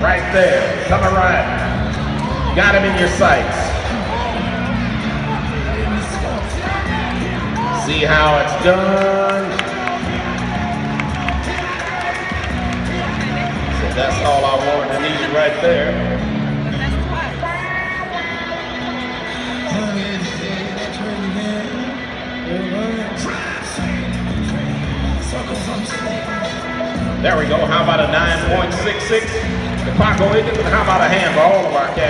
Right there. Coming right. Got him in your sights. See how it's done. So that's all I wanted to need right there. There we go. How about a 9.66? The Paco Akins, and how about a hand for all of our Cavs?